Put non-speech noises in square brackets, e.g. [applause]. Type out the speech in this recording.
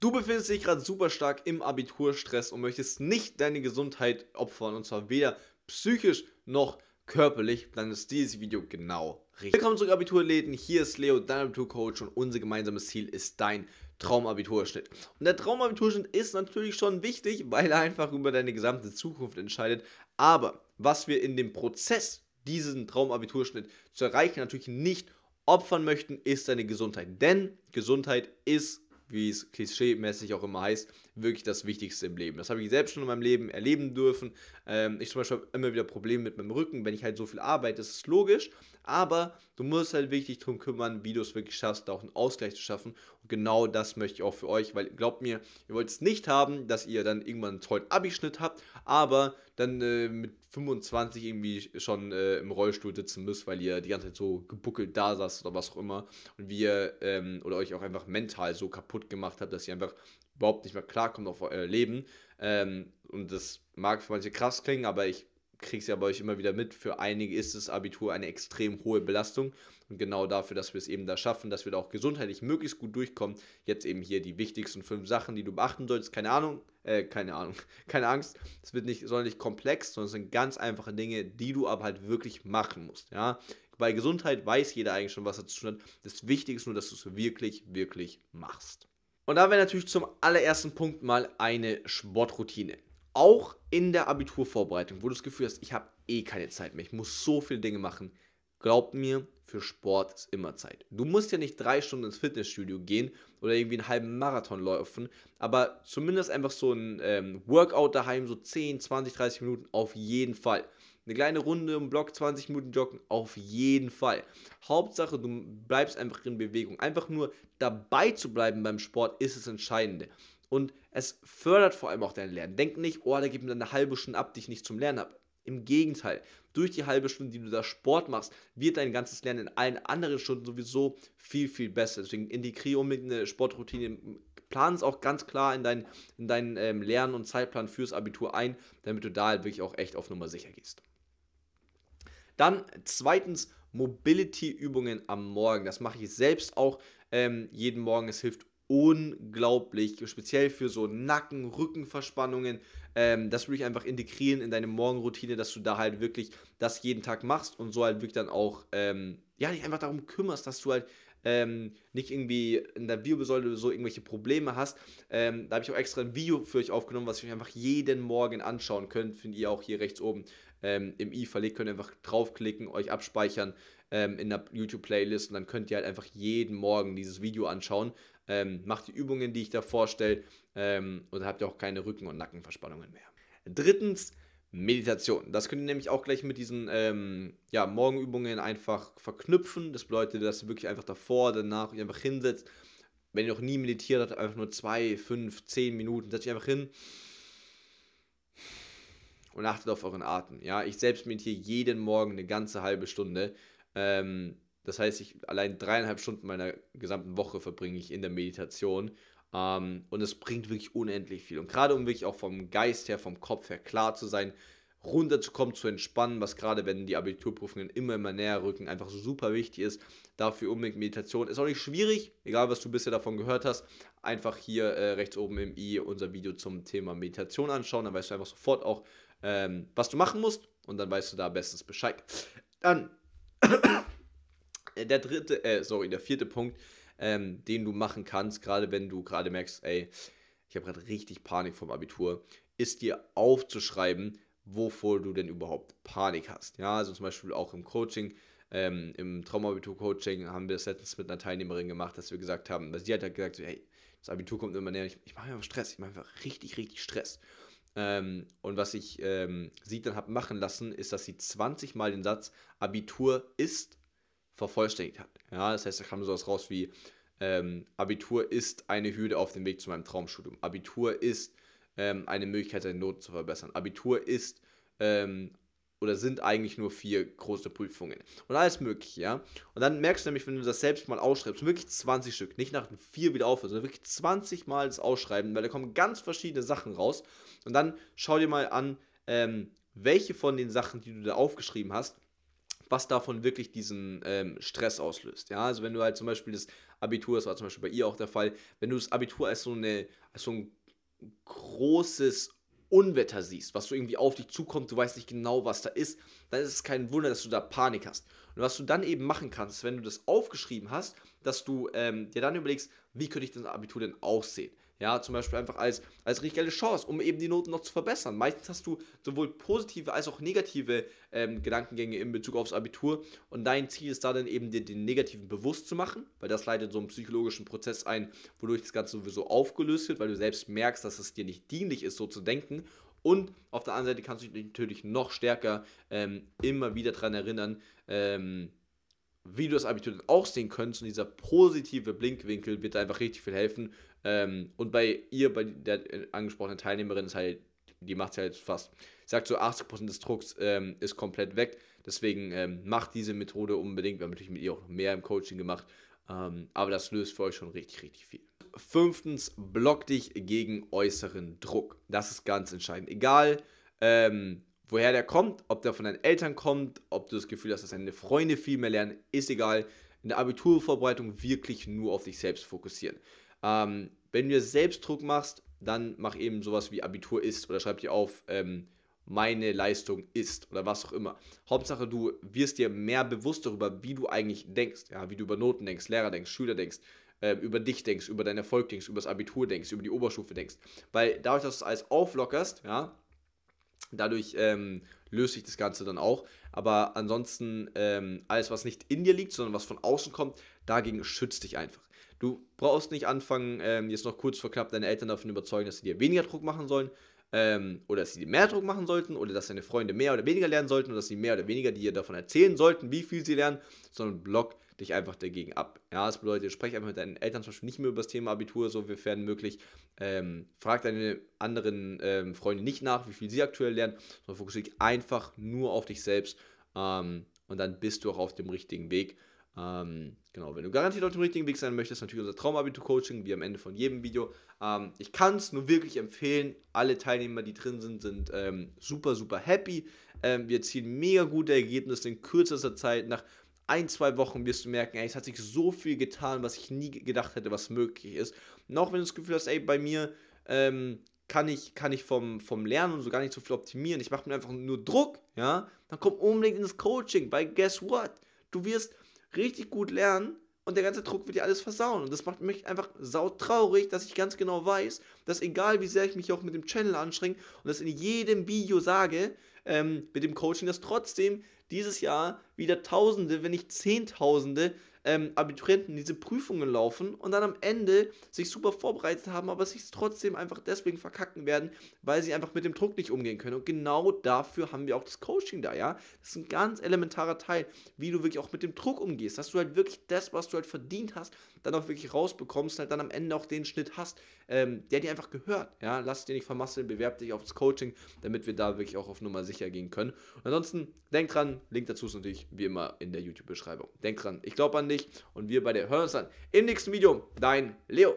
Du befindest dich gerade super stark im Abiturstress und möchtest nicht deine Gesundheit opfern und zwar weder psychisch noch körperlich, dann ist dieses Video genau richtig. Willkommen zurück Abiturläden, hier ist Leo, dein Abiturcoach und unser gemeinsames Ziel ist dein Traumabiturschnitt. Und der Traumabiturschnitt ist natürlich schon wichtig, weil er einfach über deine gesamte Zukunft entscheidet, aber was wir in dem Prozess diesen Traumabiturschnitt zu erreichen natürlich nicht opfern möchten, ist deine Gesundheit, denn Gesundheit ist wie es klischee-mäßig auch immer heißt, wirklich das Wichtigste im Leben. Das habe ich selbst schon in meinem Leben erleben dürfen. Ähm, ich zum Beispiel habe immer wieder Probleme mit meinem Rücken, wenn ich halt so viel arbeite, das ist logisch, aber du musst halt wirklich darum kümmern, wie du es wirklich schaffst, da auch einen Ausgleich zu schaffen. Genau das möchte ich auch für euch, weil glaubt mir, ihr wollt es nicht haben, dass ihr dann irgendwann einen tollen Abischnitt habt, aber dann äh, mit 25 irgendwie schon äh, im Rollstuhl sitzen müsst, weil ihr die ganze Zeit so gebuckelt da saßt oder was auch immer und wir ähm, oder euch auch einfach mental so kaputt gemacht habt, dass ihr einfach überhaupt nicht mehr klarkommt auf euer Leben. Ähm, und das mag für manche krass klingen, aber ich kriege es ja bei euch immer wieder mit. Für einige ist das Abitur eine extrem hohe Belastung. Und genau dafür, dass wir es eben da schaffen, dass wir da auch gesundheitlich möglichst gut durchkommen, jetzt eben hier die wichtigsten fünf Sachen, die du beachten solltest. Keine Ahnung, äh, keine Ahnung, [laughs] keine Angst. Es wird nicht sonderlich komplex, sondern es sind ganz einfache Dinge, die du aber halt wirklich machen musst. Ja, bei Gesundheit weiß jeder eigentlich schon, was er zu tun hat. Das Wichtige ist nur, dass du es wirklich, wirklich machst. Und da wäre natürlich zum allerersten Punkt mal eine Sportroutine. Auch in der Abiturvorbereitung, wo du das Gefühl hast, ich habe eh keine Zeit mehr, ich muss so viele Dinge machen. Glaub mir, für Sport ist immer Zeit. Du musst ja nicht drei Stunden ins Fitnessstudio gehen oder irgendwie einen halben Marathon laufen, aber zumindest einfach so ein ähm, Workout daheim, so 10, 20, 30 Minuten auf jeden Fall. Eine kleine Runde im Block, 20 Minuten joggen, auf jeden Fall. Hauptsache, du bleibst einfach in Bewegung. Einfach nur dabei zu bleiben beim Sport ist das Entscheidende. Und es fördert vor allem auch dein Lernen. Denk nicht, oh, da gibt mir eine halbe Stunde ab, die ich nicht zum Lernen habe. Im Gegenteil, durch die halbe Stunde, die du da Sport machst, wird dein ganzes Lernen in allen anderen Stunden sowieso viel, viel besser. Deswegen integriere unbedingt eine Sportroutine. Plan es auch ganz klar in, dein, in deinen ähm, Lern- und Zeitplan fürs Abitur ein, damit du da halt wirklich auch echt auf Nummer sicher gehst. Dann zweitens Mobility-Übungen am Morgen. Das mache ich selbst auch ähm, jeden Morgen. Es hilft unglaublich, speziell für so Nacken, Rückenverspannungen. Ähm, das würde ich einfach integrieren in deine Morgenroutine, dass du da halt wirklich das jeden Tag machst und so halt wirklich dann auch, ähm, ja, dich einfach darum kümmerst, dass du halt ähm, nicht irgendwie in der Wirbelsäule so irgendwelche Probleme hast. Ähm, da habe ich auch extra ein Video für euch aufgenommen, was ihr euch einfach jeden Morgen anschauen könnt. Findet ihr auch hier rechts oben ähm, im i verlegt, könnt ihr einfach draufklicken, euch abspeichern ähm, in der YouTube-Playlist und dann könnt ihr halt einfach jeden Morgen dieses Video anschauen. Ähm, macht die Übungen, die ich da vorstelle ähm, und habt ihr auch keine Rücken- und Nackenverspannungen mehr. Drittens, Meditation. Das könnt ihr nämlich auch gleich mit diesen ähm, ja, Morgenübungen einfach verknüpfen. Das bedeutet, dass ihr wirklich einfach davor, danach euch einfach hinsetzt. Wenn ihr noch nie meditiert habt, einfach nur zwei, fünf, zehn Minuten, setzt euch einfach hin und achtet auf euren Atem. Ja, ich selbst meditiere jeden Morgen eine ganze halbe Stunde. Ähm, das heißt, ich allein dreieinhalb Stunden meiner gesamten Woche verbringe ich in der Meditation. Ähm, und es bringt wirklich unendlich viel. Und gerade um wirklich auch vom Geist her, vom Kopf her klar zu sein, runterzukommen, zu entspannen, was gerade, wenn die Abiturprüfungen immer, immer näher rücken, einfach super wichtig ist. Dafür unbedingt Meditation. Ist auch nicht schwierig, egal was du bisher davon gehört hast. Einfach hier äh, rechts oben im i unser Video zum Thema Meditation anschauen. Dann weißt du einfach sofort auch, ähm, was du machen musst und dann weißt du da bestens Bescheid. Dann der dritte, äh, sorry, der vierte Punkt, ähm, den du machen kannst, gerade wenn du gerade merkst, ey, ich habe gerade richtig Panik vom Abitur, ist dir aufzuschreiben, wovor du denn überhaupt Panik hast. Ja, also zum Beispiel auch im Coaching, ähm, im Traumabitur-Coaching haben wir das letztens mit einer Teilnehmerin gemacht, dass wir gesagt haben, weil sie hat halt gesagt, so, hey, das Abitur kommt immer näher, ich, ich mache einfach Stress, ich mache einfach richtig, richtig Stress. Ähm, und was ich ähm, sie dann habe machen lassen, ist, dass sie 20 Mal den Satz Abitur ist vervollständigt hat. Ja, das heißt, da kam sowas raus wie ähm, Abitur ist eine Hürde auf dem Weg zu meinem Traumstudium. Abitur ist ähm, eine Möglichkeit, seine Noten zu verbessern. Abitur ist ähm, oder sind eigentlich nur vier große Prüfungen. Und alles mögliche, ja. Und dann merkst du nämlich, wenn du das selbst mal ausschreibst, wirklich 20 Stück, nicht nach vier wieder aufhörst, sondern wirklich 20 Mal das Ausschreiben, weil da kommen ganz verschiedene Sachen raus. Und dann schau dir mal an, ähm, welche von den Sachen, die du da aufgeschrieben hast, was davon wirklich diesen ähm, Stress auslöst. Ja, also wenn du halt zum Beispiel das Abitur, das war zum Beispiel bei ihr auch der Fall, wenn du das Abitur als so, eine, als so ein großes Unwetter siehst, was so irgendwie auf dich zukommt, du weißt nicht genau, was da ist, dann ist es kein Wunder, dass du da Panik hast. Und was du dann eben machen kannst, wenn du das aufgeschrieben hast, dass du ähm, dir dann überlegst, wie könnte ich das Abitur denn aussehen? Ja, zum Beispiel einfach als, als richtig geile Chance, um eben die Noten noch zu verbessern. Meistens hast du sowohl positive als auch negative ähm, Gedankengänge in Bezug aufs Abitur und dein Ziel ist da dann eben dir den negativen bewusst zu machen, weil das leitet so einen psychologischen Prozess ein, wodurch das Ganze sowieso aufgelöst wird, weil du selbst merkst, dass es dir nicht dienlich ist, so zu denken und auf der anderen Seite kannst du dich natürlich noch stärker ähm, immer wieder daran erinnern, ähm, wie du das Abitur auch sehen könntest. Und dieser positive Blinkwinkel wird einfach richtig viel helfen. Ähm, und bei ihr, bei der angesprochenen Teilnehmerin, ist halt, die macht es halt fast, sagt so 80% des Drucks ähm, ist komplett weg. Deswegen ähm, macht diese Methode unbedingt. Wir haben natürlich mit ihr auch noch mehr im Coaching gemacht. Ähm, aber das löst für euch schon richtig, richtig viel. Fünftens, block dich gegen äußeren Druck. Das ist ganz entscheidend. Egal, ähm, woher der kommt, ob der von deinen Eltern kommt, ob du das Gefühl hast, dass deine Freunde viel mehr lernen, ist egal. In der Abiturvorbereitung wirklich nur auf dich selbst fokussieren. Ähm, wenn du dir selbst Druck machst, dann mach eben sowas wie Abitur ist oder schreib dir auf, ähm, meine Leistung ist oder was auch immer. Hauptsache, du wirst dir mehr bewusst darüber, wie du eigentlich denkst, ja, wie du über Noten denkst, Lehrer denkst, Schüler denkst, äh, über dich denkst, über deinen Erfolg denkst, über das Abitur denkst, über die Oberstufe denkst. Weil dadurch, dass du alles auflockerst, ja, dadurch ähm, löst sich das Ganze dann auch. Aber ansonsten, ähm, alles, was nicht in dir liegt, sondern was von außen kommt, dagegen schützt dich einfach. Du brauchst nicht anfangen, ähm, jetzt noch kurz vor knapp deine Eltern davon überzeugen, dass sie dir weniger Druck machen sollen ähm, oder dass sie dir mehr Druck machen sollten oder dass deine Freunde mehr oder weniger lernen sollten oder dass sie mehr oder weniger dir davon erzählen sollten, wie viel sie lernen, sondern block dich einfach dagegen ab. Ja, das bedeutet, sprech einfach mit deinen Eltern zum Beispiel nicht mehr über das Thema Abitur, sofern möglich. Ähm, frag deine anderen ähm, Freunde nicht nach, wie viel sie aktuell lernen, sondern fokussiere dich einfach nur auf dich selbst ähm, und dann bist du auch auf dem richtigen Weg. Ähm, genau, wenn du garantiert auf dem richtigen Weg sein möchtest, natürlich unser Traumabitur-Coaching, wie am Ende von jedem Video. Ähm, ich kann es nur wirklich empfehlen. Alle Teilnehmer, die drin sind, sind ähm, super, super happy. Wir ziehen mega gute Ergebnisse in kürzester Zeit. Nach ein, zwei Wochen wirst du merken, ey, es hat sich so viel getan, was ich nie gedacht hätte, was möglich ist. Auch wenn du das Gefühl hast, ey, bei mir ähm, kann ich, kann ich vom, vom Lernen und so gar nicht so viel optimieren, ich mache mir einfach nur Druck, ja, dann komm unbedingt ins Coaching, weil guess what? Du wirst richtig gut lernen und der ganze Druck wird dir alles versauen. Und das macht mich einfach sautraurig, dass ich ganz genau weiß, dass egal wie sehr ich mich auch mit dem Channel anstrenge und das in jedem Video sage, ähm, mit dem Coaching, dass trotzdem dieses Jahr wieder Tausende, wenn nicht Zehntausende ähm, Abiturienten diese Prüfungen laufen und dann am Ende sich super vorbereitet haben, aber sich trotzdem einfach deswegen verkacken werden, weil sie einfach mit dem Druck nicht umgehen können. Und genau dafür haben wir auch das Coaching da, ja. Das ist ein ganz elementarer Teil, wie du wirklich auch mit dem Druck umgehst, dass du halt wirklich das, was du halt verdient hast, dann auch wirklich rausbekommst, halt dann am Ende auch den Schnitt hast, ähm, der dir einfach gehört. Ja, lass dir nicht vermasseln, bewerb dich aufs Coaching, damit wir da wirklich auch auf Nummer sicher gehen können. Und ansonsten, denk dran, Link dazu ist natürlich wie immer in der YouTube-Beschreibung. Denk dran, ich glaube an dich und wir beide hören uns dann im nächsten Video. Dein Leo.